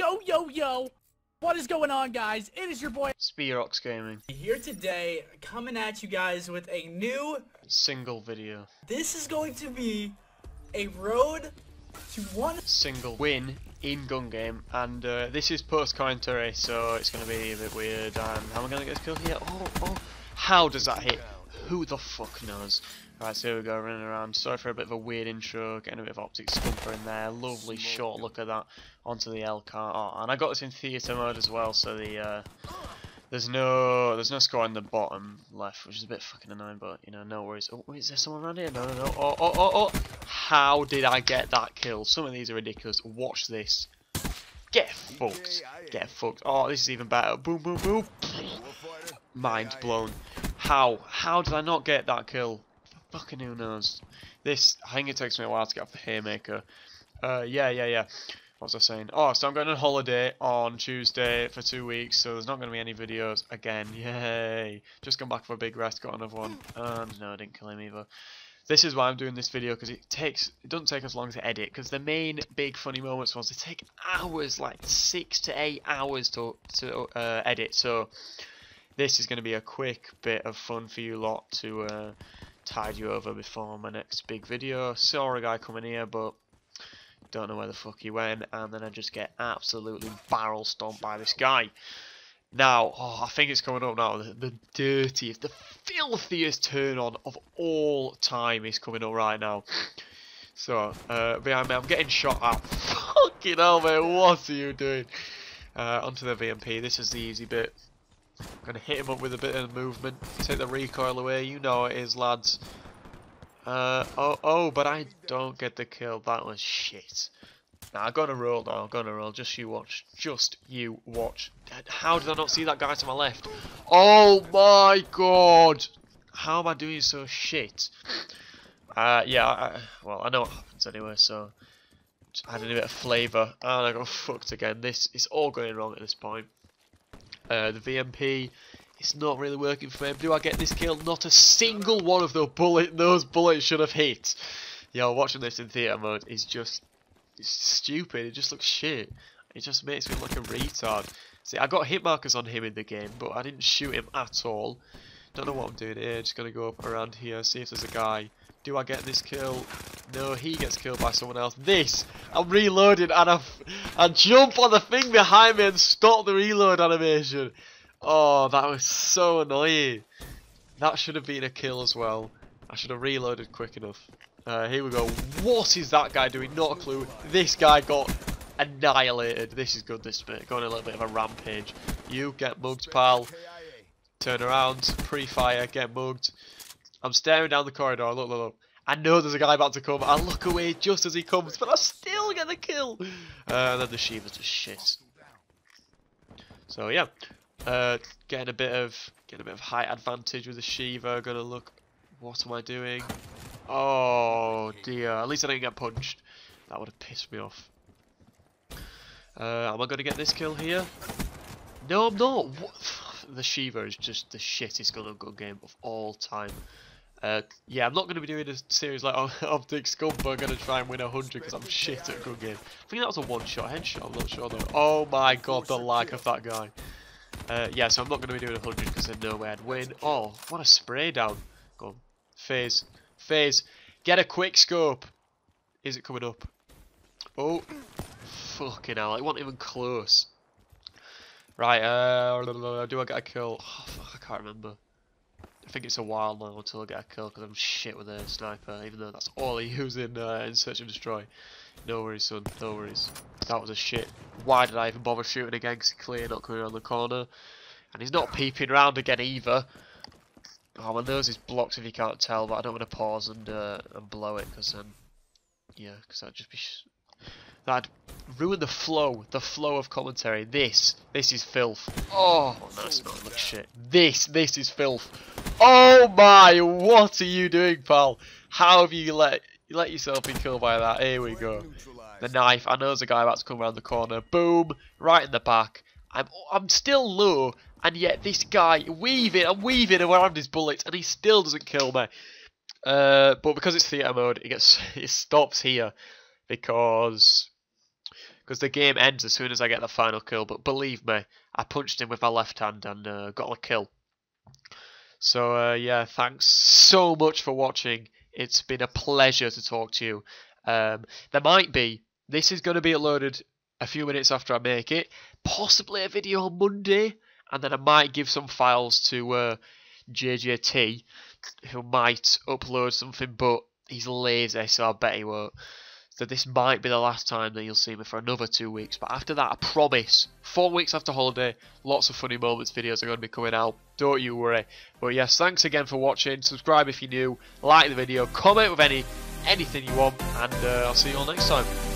Yo, yo, yo! What is going on, guys? It is your boy Spearox Gaming. here today, coming at you guys with a new. Single video. This is going to be a road to one. Single win in gun game, and uh, this is post commentary, so it's going to be a bit weird. Um, how am I going to get this kill here? Oh, oh! How does that hit? Who the fuck knows? Right, so here we go, running around. Sorry for a bit of a weird intro, getting a bit of optic scumper in there. Lovely short look at that onto the L-CAR. Oh, and I got this in theatre mode as well, so the uh, there's no there's no score in the bottom left, which is a bit fucking annoying, but you know, no worries. Oh, wait, is there someone around here? No, no, no. Oh, oh, oh, oh! How did I get that kill? Some of these are ridiculous. Watch this. Get fucked. Get fucked. Oh, this is even better. Boom, boom, boom. Mind blown. How? How did I not get that kill? Fucking who knows. This, I think it takes me a while to get off the haymaker. Uh, yeah, yeah, yeah. What was I saying? Oh, so I'm going on holiday on Tuesday for two weeks, so there's not going to be any videos again. Yay! Just come back for a big rest, got another one. And no, I didn't kill him either. This is why I'm doing this video because it takes it doesn't take as long to edit because the main big funny moments ones they take hours, like six to eight hours to to uh, edit. So this is going to be a quick bit of fun for you lot to uh, tide you over before my next big video. Saw a guy coming here, but don't know where the fuck he went, and then I just get absolutely barrel stomped by this guy. Now, oh, I think it's coming up now. The, the dirtiest, the filthiest turn on of all time is coming up right now. So, uh, behind me, I'm getting shot at. Fucking hell, mate, what are you doing? Uh, onto the VMP. This is the easy bit. To hit him up with a bit of movement. Take the recoil away. You know it is, lads. Uh, oh, oh, but I don't get the kill. That was shit. Now, I'm gonna roll now, I'm gonna roll. Just you watch. Just you watch. How did I not see that guy to my left? Oh my god! How am I doing so shit? Uh, yeah, I, well, I know what happens anyway, so... Adding a bit of flavour. And I got fucked again. This is all going wrong at this point. Uh, the VMP it's not really working for him. Do I get this kill? Not a single one of those bullet those bullets should have hit. Yo, watching this in theatre mode is just stupid. It just looks shit. It just makes me look like a retard. See, I got hit markers on him in the game, but I didn't shoot him at all. Don't know what I'm doing here. Just gonna go up around here, see if there's a guy. Do I get this kill? No, he gets killed by someone else. This! I'm reloading and I, I jump on the thing behind me and stop the reload animation. Oh, that was so annoying. That should have been a kill as well. I should have reloaded quick enough. Uh, here we go. What is that guy doing? Not a clue. This guy got annihilated. This is good, this bit. Going a little bit of a rampage. You get mugged, pal. Turn around. Pre-fire. Get mugged. I'm staring down the corridor. Look, look, look. I know there's a guy about to come. I look away just as he comes, but I still get the kill. Uh, and then the Shieva's just shit. So, yeah. Uh, getting a bit of getting a bit of height advantage with the Shieva. Gonna look. What am I doing? Oh dear. At least I didn't get punched. That would have pissed me off. Uh, am I gonna get this kill here? No, I'm not. What? The Shieva is just the shittest gun on gun game of all time. Uh, yeah, I'm not going to be doing a series like Optic Scump. I'm going to try and win 100 because I'm shit at gun game. I think that was a one-shot headshot. I'm not sure though. Oh my god, the lag of that guy. Uh, yeah, so I'm not going to be doing 100 because I know where I'd win. Oh, what a spray down. Go on. Phase. Phase. Get a quick scope. Is it coming up? Oh. Fucking hell. It wasn't even close. Right, uh, do I get a kill? Oh, fuck, I can't remember. I think it's a while now until I get a kill because I'm shit with a sniper, even though that's all I use in, uh, in Search and Destroy. No worries, son. No worries. That was a shit. Why did I even bother shooting again? Cause clear, not coming around the corner. And he's not peeping around again either. Oh, my nose is blocked if you can't tell, but I don't want to pause and uh, and blow it because then, yeah, because that'd just be that'd ruin the flow, the flow of commentary. This, this is filth. Oh, no, it's not. Looks shit. This, this is filth. Oh my, what are you doing, pal? How have you let you let yourself be killed by that. Here we go. The knife. I know there's a guy about to come around the corner. Boom. Right in the back. I'm I'm still low, and yet this guy weaving. I'm weaving around his bullets, and he still doesn't kill me. Uh, but because it's theatre mode, it gets it stops here because because the game ends as soon as I get the final kill. But believe me, I punched him with my left hand and uh, got a kill. So uh, yeah, thanks so much for watching. It's been a pleasure to talk to you. Um, there might be. This is going to be uploaded a few minutes after I make it. Possibly a video on Monday, and then I might give some files to uh, JJT, who might upload something, but he's lazy, so I bet he won't. So this might be the last time that you'll see me for another two weeks. But after that, I promise, four weeks after holiday, lots of funny moments videos are going to be coming out. Don't you worry. But yes, thanks again for watching. Subscribe if you're new. Like the video. Comment with any anything you want. And uh, I'll see you all next time.